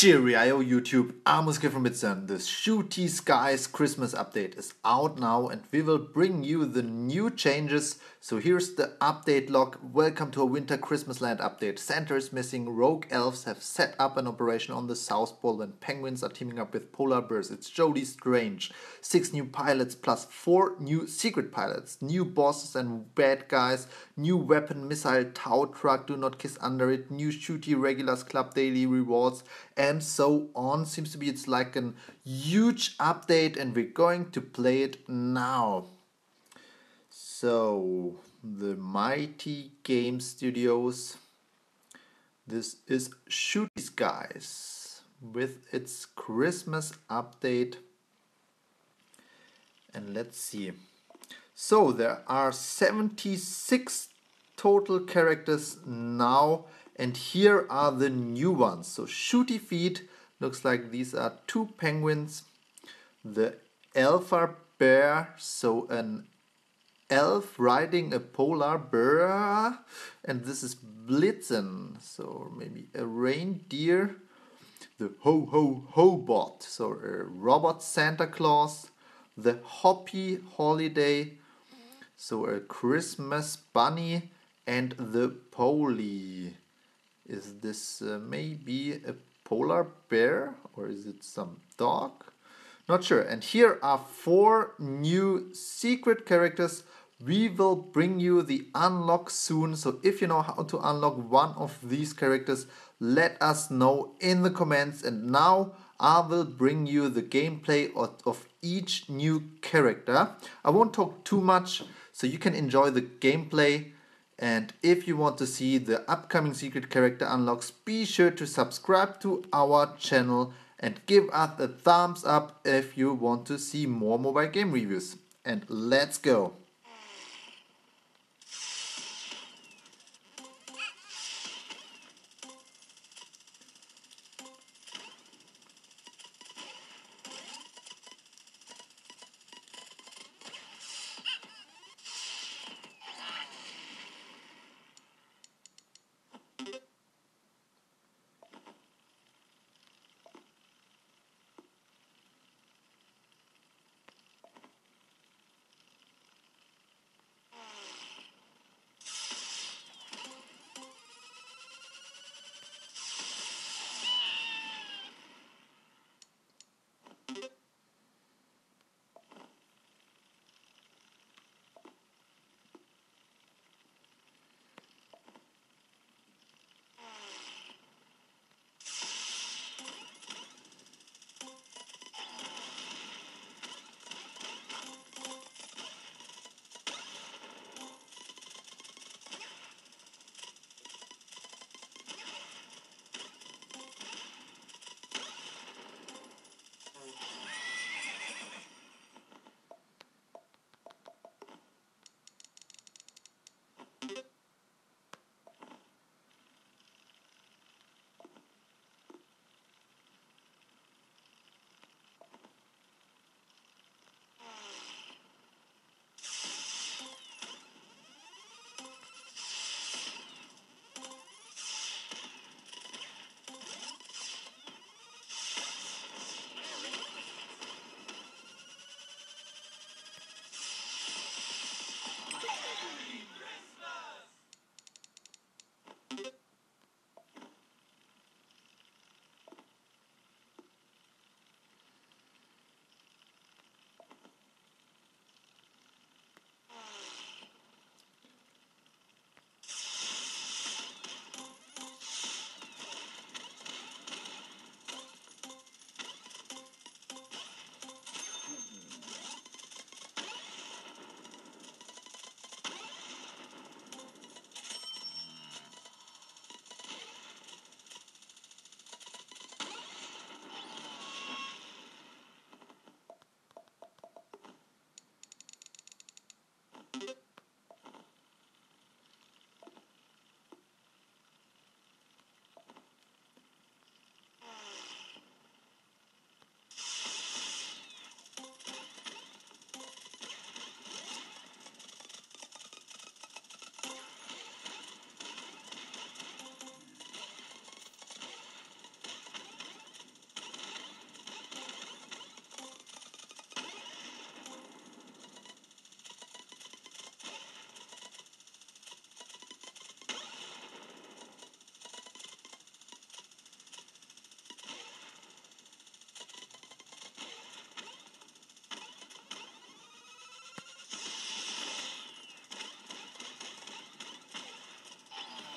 Cheerio YouTube, from BitStern. The Shooty Skies Christmas update is out now and we will bring you the new changes. So here's the update log. Welcome to a Winter Christmas Land update. Santa is missing, rogue elves have set up an operation on the South Pole when penguins are teaming up with polar bears. It's Jolly Strange. Six new pilots plus four new secret pilots, new bosses and bad guys, new weapon missile tow truck, do not kiss under it, new shooty regulars club daily rewards and so on. Seems to be it's like a huge update, and we're going to play it now. So, the Mighty Game Studios. This is Shooty Skies with its Christmas update. And let's see. So, there are 76 total characters now and here are the new ones. So Shooty Feet looks like these are two penguins. The Alpha Bear, so an elf riding a polar bear. And this is Blitzen, so maybe a reindeer. The Ho Ho Ho Bot, so a robot Santa Claus. The Hoppy Holiday, so a Christmas bunny. And the Poley. Is this uh, maybe a polar bear or is it some dog? Not sure. And here are four new secret characters. We will bring you the unlock soon. So if you know how to unlock one of these characters, let us know in the comments. And now I will bring you the gameplay of, of each new character. I won't talk too much so you can enjoy the gameplay and if you want to see the upcoming secret character unlocks, be sure to subscribe to our channel and give us a thumbs up if you want to see more mobile game reviews. And let's go!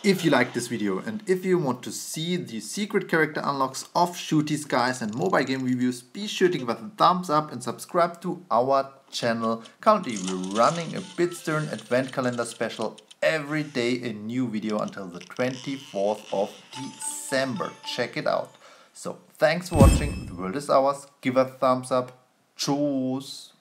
If you like this video and if you want to see the secret character unlocks of Shooty Skies and mobile game reviews, be sure to give us a thumbs up and subscribe to our channel. Currently we're running a Bitstern advent calendar special every day a new video until the 24th of December. Check it out. So thanks for watching. The world is ours. Give a thumbs up. Tschüss.